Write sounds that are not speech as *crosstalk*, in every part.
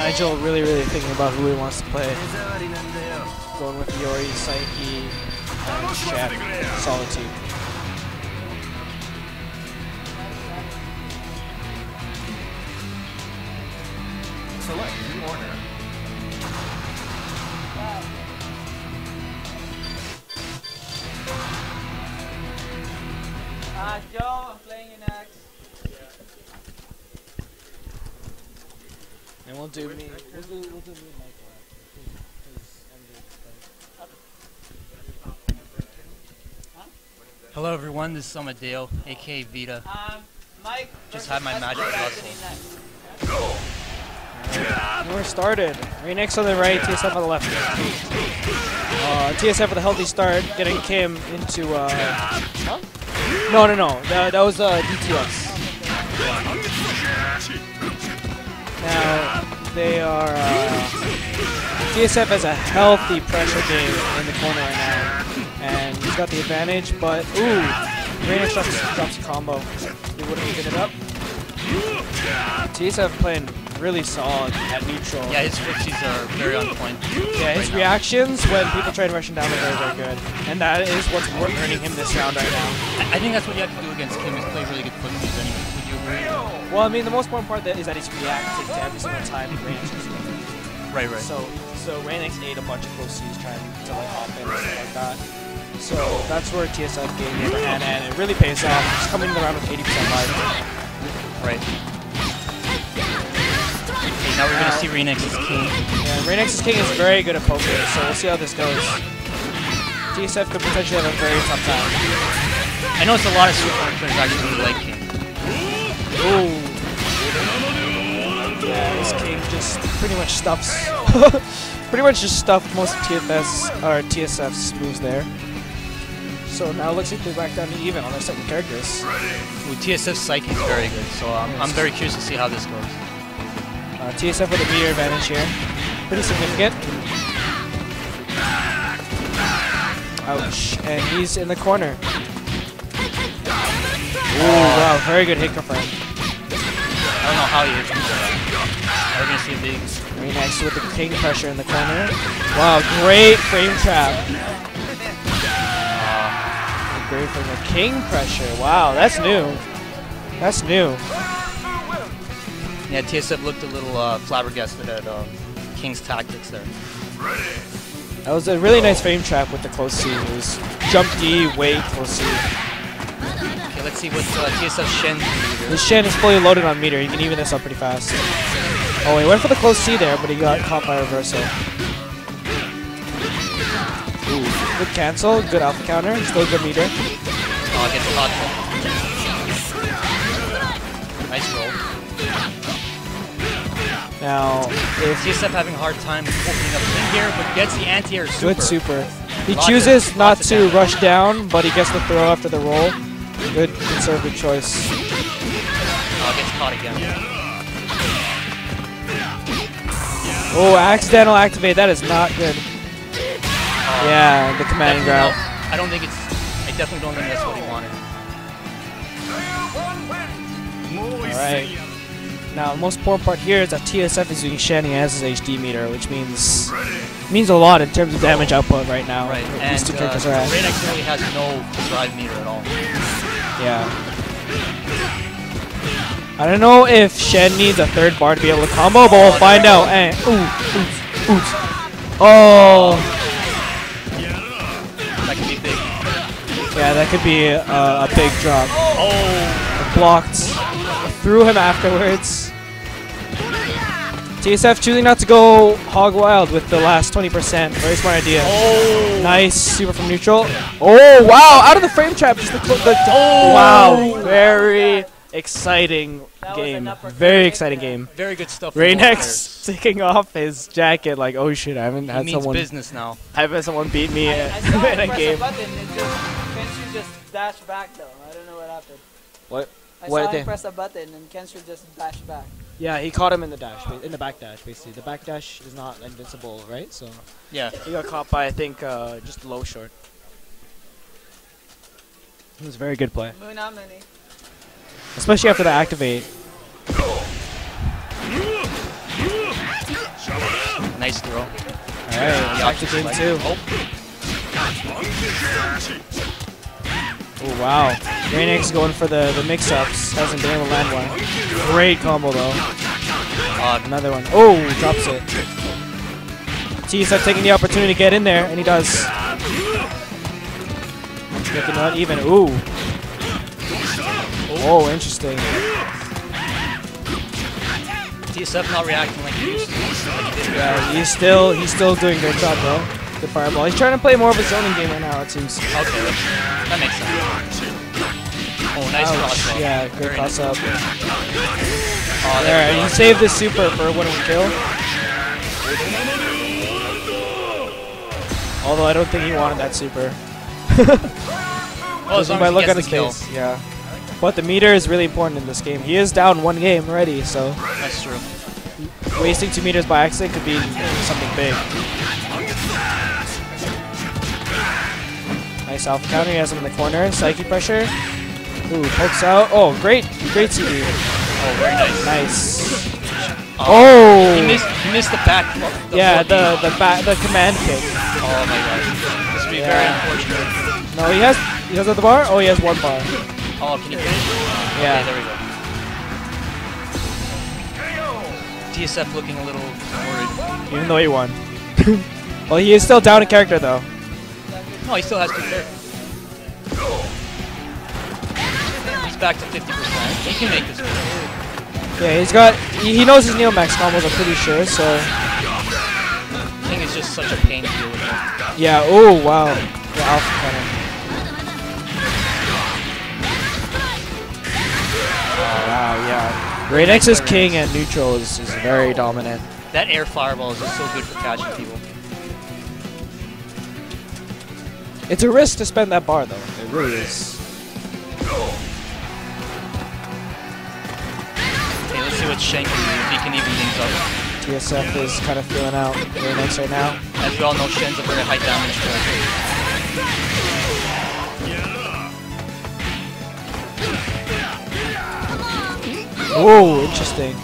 Nigel really, really thinking about who he wants to play. Going with Iori, Psyche, and Shep, Solitude. Select new order. Uh, Joe, I'm playing you next. And we'll do me. We'll do, we'll do me and Michael after. 'cause MJ Hello everyone, this is Amadeo, aka Vita. Um, Mike. Just versus had my magic Joe muscle. Anthony next. We're started. Raynex on the right, TSF on the left. Uh, TSF with a healthy start, getting Kim into. Uh, huh? No, no, no. That, that was uh, DTS. They are. Uh, TSF has a healthy pressure game in the corner right now, and he's got the advantage. But ooh, Raynex drops, drops a combo. He wouldn't even it up. TSF playing really solid at neutral. Yeah, his fixes are very on point. Yeah, his reactions when people try to rush him down are very, very good. And that is what's earning him this round right now. I I think that's what you have to do against Kim is play really good footsies anyway. Would you agree? Well, I mean, the most important part that is that he's reacting to every single time Raynex is. Right, right. So, so Raynex ate a bunch of close C's trying to like hop in and stuff like that. So that's where TSF gained the upper hand, and it really pays off. He's coming in the round with 80% life. Right. Okay, now we're gonna see Raynex's king. Yeah, Raynex's king is very good at poker, so we'll see how this goes. TSF could potentially have a very tough time. I know it's a lot of Super Mario players actually like Yeah, this king just pretty much stuffs. *laughs* pretty much just stuffed most of TFS or TSF's moves there. So now it looks like they're back down to even on their second characters. Ooh, TSF's psyche is very good, so um, I'm very curious to see how this goes. Uh, TSF with a meter advantage here. Pretty significant. Ouch. And he's in the corner. Ooh, wow, very good hit confirm. I don't know how he hits me. We're gonna see a big. Very nice with the king pressure in the corner. Wow, great frame trap. Great from the king pressure. Wow, that's new. That's new. Yeah, TSF looked a little uh, flabbergasted at uh, King's tactics there. That was a really nice frame trap with the close C. It was jump D, wait, close C. Okay, let's see what uh, TSF Shen can do The. Shen is fully loaded on meter. He can even this up pretty fast. Oh, he went for the close C there, but he got caught by reversal. Ooh, good cancel, good alpha counter, still good meter. Oh, gets caught. Nice roll. Now, if TSF having a hard time opening up in here, but gets the anti-air super. Good super. He chooses not to rush down, but he gets the throw after the roll. Good conservative choice. Oh, gets caught again. Oh, accidental activate. That is not good. Oh, Yeah, the commanding definitely grab. I don't think it's. I definitely don't think that's what he wanted. Alright. Now, the most important part here is that TSF is using Shen as his HD meter, which means means a lot in terms of damage output right now. Right, and uh, really has no drive meter at all. Yeah. I don't know if Shen needs a third bar to be able to combo, but we'll find out. Eh, ooh, ooh, ooh. Oh, That could be big. yeah, that could be uh, a big drop. Oh, Blocked. Threw him afterwards. TSF choosing not to go hog wild with the last 20%. Very smart idea. oh, Nice, super from neutral. Oh, wow, out of the frame trap. Just the, cl- the Oh. Wow, very exciting That game. Very exciting game. very good stuff. from both. Raynex taking off his jacket like, oh shit, I haven't He had means someone, business now. I haven't had someone beat me I, in I saw him *laughs* a press game. a button and just Kensou just dashed back though. I don't know what happened. What? I What saw him press a button and Kensou just dashed back. Yeah, he caught him in the dash, in the back dash, basically. The back dash is not invincible, right? So Yeah. he got caught by, I think, uh, just low short. It was a very good play, Muna especially after the activate. Nice throw. Alright, back to game two. Oh, Oh wow. Raynex going for the, the mix-ups. Hasn't been able to land one. Great combo though. uh, Another one. Oh, drops it. TSF taking the opportunity to get in there, and he does. Making not even. Ooh. Oh, interesting. TSF not reacting like he used to. Like he did Yeah, he's still he's still doing a good job though. The fireball. He's trying to play more of a zoning game right now. It seems. Okay, that, makes sense. Oh, nice Ouch. cross up. Yeah, good Very cross nice. up. Oh, There, there he saved his super for a one kill. Although I don't think he wanted that super. Oh, as *laughs* long as look at the his kill. face. Yeah. But the meter is really important in this game. He is down one game already, so That's true. wasting two meters by accident could be something big. Nice alpha counter. He has him in the corner. Psyche pressure. Ooh, pokes out. Oh, great, great CD. Oh, very nice. Nice. Oh, Oh. He missed, he missed the back. The Yeah, the the back the command kick. Oh my god. This would be Yeah. very unfortunate. No, he has he has the bar. Oh, he has one bar. Oh, can you finish? Yeah. Okay, there we go. TSF looking a little worried. Even though he won. *laughs* well, he is still down in character though. No, he still has two. He's back to 50%. He can make this video. Yeah, he's got he, he knows his Neo Max combos. I'm pretty sure. So King is just such a pain to deal with. him. yeah. Oh wow. The alpha counter. Oh, wow. Yeah. Raynex's king at neutral is, is very dominant. That air fireball is just so good for catching people. It's a risk to spend that bar though. It really is. Okay, let's see what Shen can do if he can even things up. TSF is kind of feeling out Raynex right now. As we all know, Shen's a very high damage character. Oh, interesting.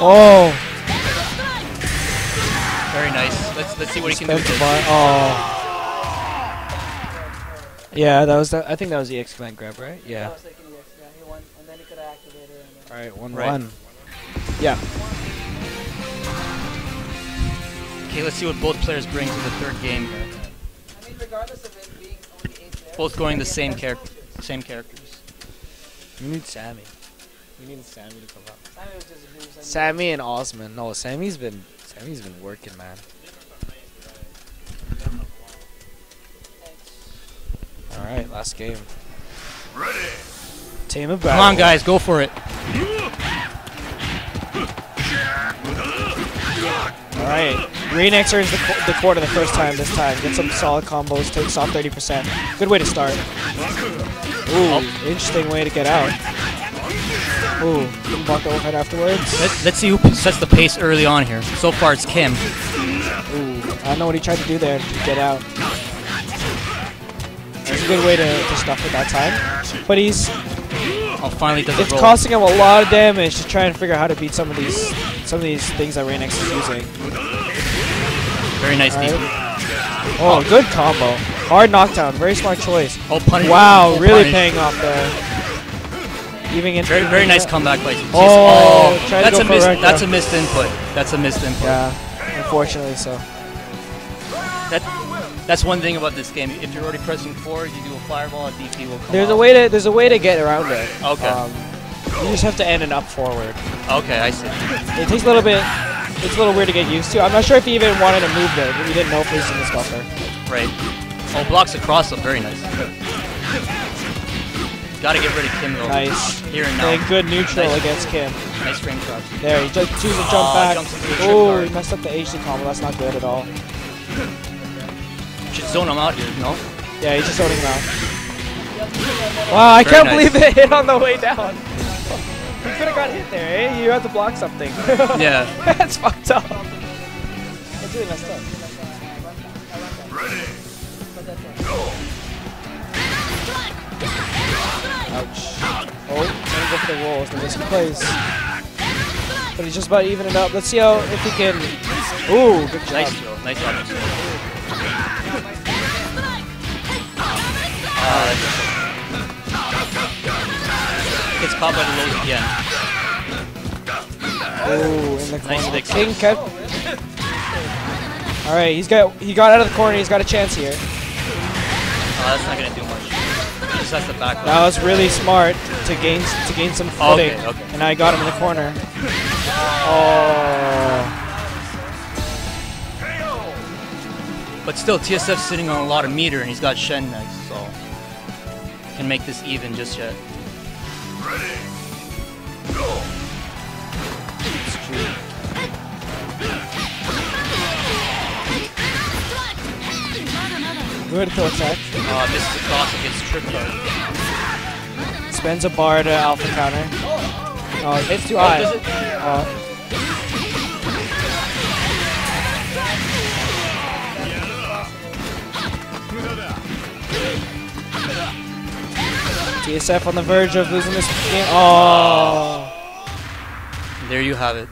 Oh, Let's let's see what he can do. spent With the Oh. Yeah, that was the, I think that was the X command grab, right? Yeah. was thinking yes, yeah, he won, and then he could have activated it. And then All right, one Right. one. Yeah. Okay, let's see what both players bring to the third game. I mean, regardless of it being only eight players, Both going the same character, same characters. We need Sammy. We need Sammy to come up. Sammy was just a news. Sammy and Osman. No, Sammy's been Sammy's been working, man. All right, last game. Ready. Team of battle. Come on, guys, go for it. All right. Green X earns the, qu- the quarter the first time this time. Get some solid combos. Takes off 30%. Good way to start. Ooh, interesting way to get out. Ooh, didn't block the overhead afterwards. Let, let's see who sets the pace early on here. So far, it's Kim. Ooh, I don't know what he tried to do there to get out. A good way to, to stuff it that time. But he's Oh, finally does it it's roll. costing him a lot of damage to try and figure out how to beat some of these some of these things that Raynex is using. Very nice Alright. defense. Oh, good combo. Hard knockdown. Very smart choice. Oh, punish. Wow, oh, really punish. paying off there. Even in Very, very nice comeback by TSF. Oh, oh tried that's a missed. That's a missed input. That's a missed input. Yeah, unfortunately so. That, that's one thing about this game. If you're already pressing forward, you do a fireball, a DP will come There's a way to there's a way to get around it. Okay. Um, you just have to end it up forward. Okay, I see. It takes a little bit. It's a little weird to get used to. I'm not sure if he even wanted to move there, but he didn't know if he was in this buffer. Right. Oh, blocks across up. Very nice. Gotta get rid of Kim though. Nice. Here and now. Playing good neutral Nice. against Kim. Nice frame shot. There, he just chooses to jump Aw, back. jumps into the trip Oh, he messed up the HD combo. That's not good at all. Should zone him out here. No. Yeah, he's just zoning him out. Wow, I Very can't nice. believe it hit on the way down. You could have got hit there, eh? You had to block something. *laughs* Yeah. That's fucked up. That's really messed up. Ouch. Oh, go for the rolls. The risky plays. but he's just about to even it up. Let's see how if he can. Ooh, good job. Nice throw. Nice object that's- Gets caught by the low again. Ooh, in the corner. Nice big King kept. All right, he's got he got out of the corner. He's got a chance here. Oh, that's not gonna do much. He just has to back. That was really smart to gain to gain some Oh, footing, okay, okay. and I got him in the corner. Oh, But still, TSF's sitting on a lot of meter, and he's got Shen next, so can make this even just yet. good kill attack. Uh, this is a classic. It's trip card. Spends a bar to alpha counter. Oh, it's too Oh, high. it? Oh. TSF on the verge of losing this game. Oh. There you have it.